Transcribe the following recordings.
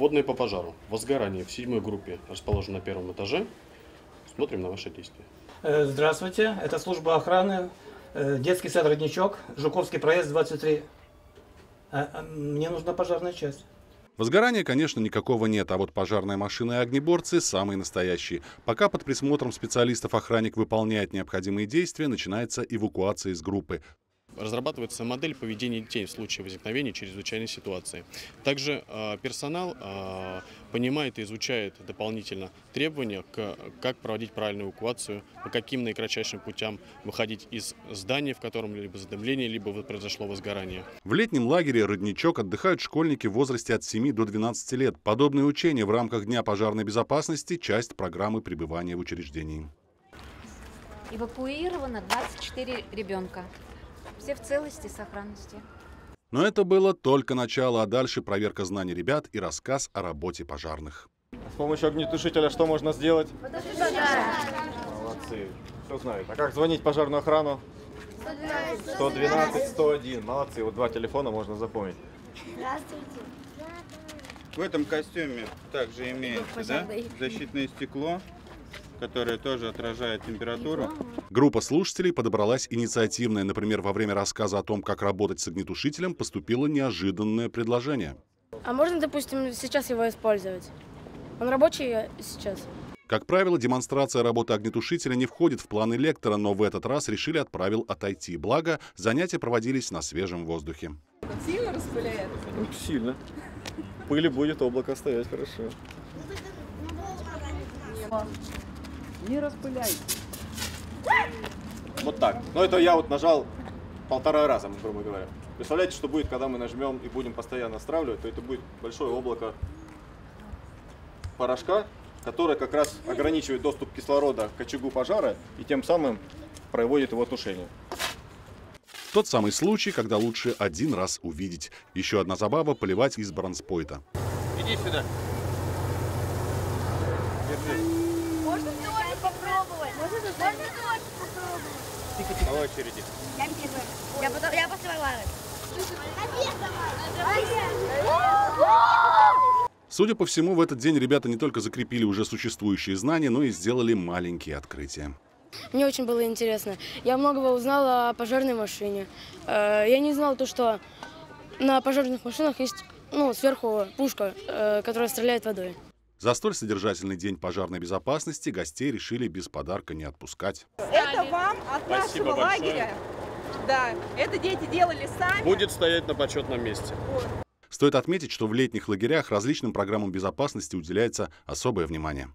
Водные по пожару. Возгорание в седьмой группе расположено на первом этаже. Смотрим на ваши действия. Э, Здравствуйте, это служба охраны, э, детский сад «Родничок», Жуковский проезд 23. А, а, Мне нужна пожарная часть. Возгорания, конечно, никакого нет, а вот пожарная машина и огнеборцы самые настоящие. Пока под присмотром специалистов охранник выполняет необходимые действия, начинается эвакуация из группы. Разрабатывается модель поведения детей в случае возникновения чрезвычайной ситуации. Также э, персонал э, понимает и изучает дополнительно требования, к, как проводить правильную эвакуацию, по каким наикратчайшим путям выходить из здания, в котором либо задымление, либо произошло возгорание. В летнем лагере «Родничок» отдыхают школьники в возрасте от 7 до 12 лет. Подобные учения в рамках Дня пожарной безопасности – часть программы пребывания в учреждении. Эвакуировано 24 ребенка. Все в целости и сохранности. Но это было только начало, а дальше проверка знаний ребят и рассказ о работе пожарных. С помощью огнетушителя что можно сделать? Молодцы, все знают. А как звонить пожарную охрану? 112, 101. Молодцы, вот два телефона можно запомнить. В этом костюме также имеется да, защитное стекло, которое тоже отражает температуру. Группа слушателей подобралась инициативная. Например, во время рассказа о том, как работать с огнетушителем, поступило неожиданное предложение. А можно, допустим, сейчас его использовать? Он рабочий сейчас? Как правило, демонстрация работы огнетушителя не входит в планы лектора, но в этот раз решили от правил отойти. Благо, занятия проводились на свежем воздухе. Сильно распыляет? Сильно. Пыли будет, облако стоять хорошо. Не распыляй. Вот так. Но это я вот нажал полтора раза, грубо говоря. Представляете, что будет, когда мы нажмем и будем постоянно стравливать, то это будет большое облако порошка, которое как раз ограничивает доступ кислорода к очагу пожара и тем самым проводит его тушение. Тот самый случай, когда лучше один раз увидеть. Еще одна забава – поливать из бронспойта. Иди сюда. Можно тоже попробовать? Можно тоже попробовать? По очереди. Я первая. Я, потом, я после Варвары. Судя по всему, в этот день ребята не только закрепили уже существующие знания, но и сделали маленькие открытия. Мне очень было интересно. Я многого узнала о пожарной машине. Э, Я не знала то, что на пожарных машинах есть ну, сверху пушка, э, которая стреляет водой. За столь содержательный день пожарной безопасности гостей решили без подарка не отпускать. Это вам от Спасибо нашего большое. лагеря. Да, это дети делали сами. Будет стоять на почетном месте. Стоит отметить, что в летних лагерях различным программам безопасности уделяется особое внимание.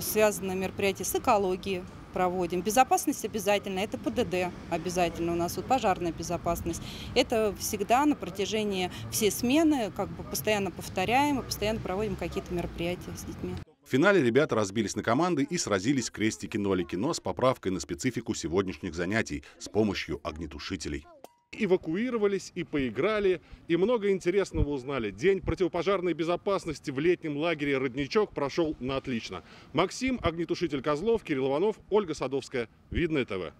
связанные мероприятия с экологией проводим. Безопасность обязательно, это ПДД обязательно у нас, вот пожарная безопасность. Это всегда на протяжении всей смены, как бы постоянно повторяем и постоянно проводим какие-то мероприятия с детьми. В финале ребята разбились на команды и сразились крестики-нолики, но с поправкой на специфику сегодняшних занятий с помощью огнетушителей. Эвакуировались и поиграли, и много интересного узнали. День противопожарной безопасности в летнем лагере «Родничок» прошел на отлично. Максим, огнетушитель Козлов, Кирилл Иванов, Ольга Садовская. Видное ТВ.